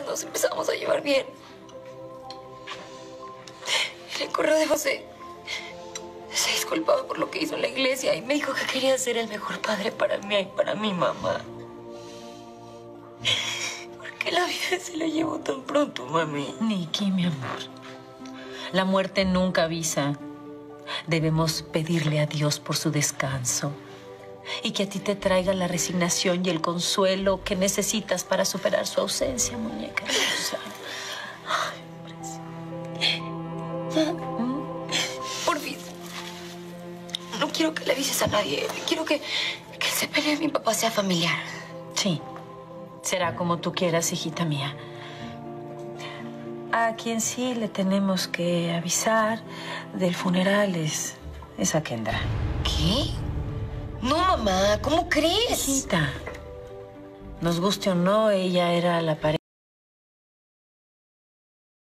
nos empezamos a llevar bien. En el correo de José se disculpaba por lo que hizo en la iglesia y me dijo que quería ser el mejor padre para mí y para mi mamá. ¿Por qué la vida se la llevó tan pronto, mami? Nikki, mi amor. La muerte nunca avisa. Debemos pedirle a Dios por su descanso y que a ti te traiga la resignación y el consuelo que necesitas para superar su ausencia, muñeca hermosa. Por fin. No quiero que le avises a nadie. Quiero que, que el sepelio de mi papá sea familiar. Sí, será como tú quieras, hijita mía. A quien sí le tenemos que avisar del funeral es, es a Kendra. ¿Qué? No, mamá, ¿cómo crees? Hijita, nos guste o no, ella era la pareja.